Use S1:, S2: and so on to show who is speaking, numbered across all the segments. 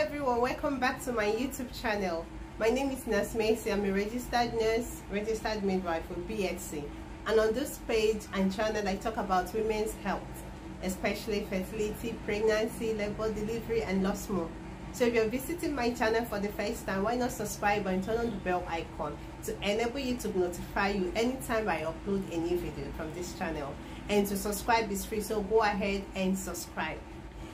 S1: everyone, welcome back to my YouTube channel. My name is Nurse Mercy. I'm a registered nurse, registered midwife for BHC. And on this page and channel, I talk about women's health, especially fertility, pregnancy, labor, delivery, and lots more. So if you're visiting my channel for the first time, why not subscribe and turn on the bell icon to enable YouTube notify you anytime I upload a new video from this channel. And to subscribe is free, so go ahead and subscribe.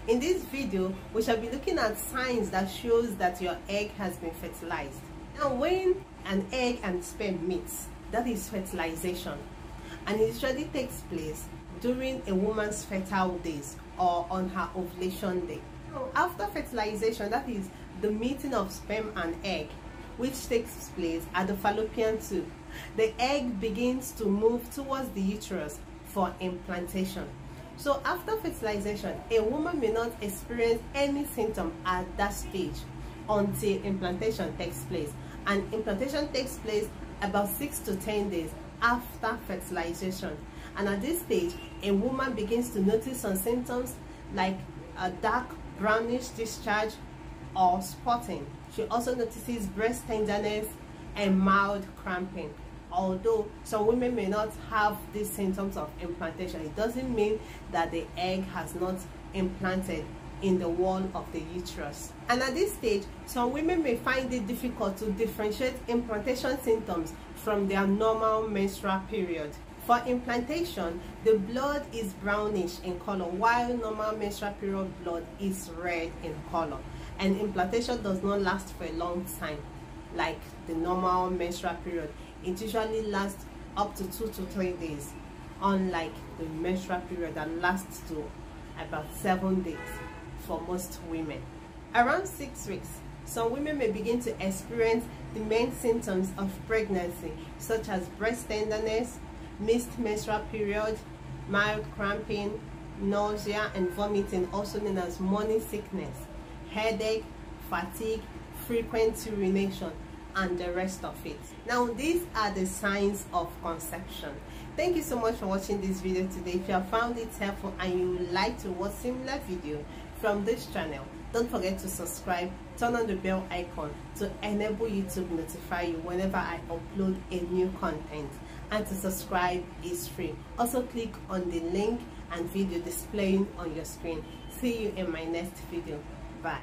S1: In this video, we shall be looking at signs that shows that your egg has been fertilized. Now, when an egg and sperm meets, that is fertilization. And it usually takes place during a woman's fertile days or on her ovulation day. After fertilization, that is the meeting of sperm and egg, which takes place at the fallopian tube, the egg begins to move towards the uterus for implantation. So after fertilization, a woman may not experience any symptom at that stage until implantation takes place. And implantation takes place about 6 to 10 days after fertilization. And at this stage, a woman begins to notice some symptoms like a dark brownish discharge or spotting. She also notices breast tenderness and mild cramping although some women may not have these symptoms of implantation it doesn't mean that the egg has not implanted in the wall of the uterus. And at this stage some women may find it difficult to differentiate implantation symptoms from their normal menstrual period. For implantation the blood is brownish in color while normal menstrual period blood is red in color. And implantation does not last for a long time like the normal menstrual period it usually lasts up to two to three days unlike the menstrual period that lasts to about seven days for most women. Around six weeks some women may begin to experience the main symptoms of pregnancy such as breast tenderness missed menstrual period mild cramping nausea and vomiting also known as morning sickness headache fatigue frequent urination and the rest of it. Now these are the signs of conception. Thank you so much for watching this video today. If you have found it helpful and you would like to watch similar video from this channel don't forget to subscribe turn on the bell icon to enable youtube notify you whenever i upload a new content. And to subscribe is free. Also click on the link and video displaying on your screen. See you in my next video. Bye